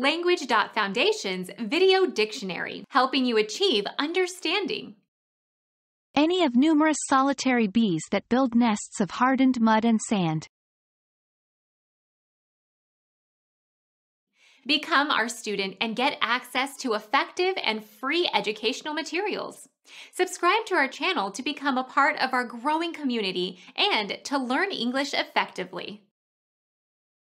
Language.Foundation's Video Dictionary, helping you achieve understanding. Any of numerous solitary bees that build nests of hardened mud and sand. Become our student and get access to effective and free educational materials. Subscribe to our channel to become a part of our growing community and to learn English effectively.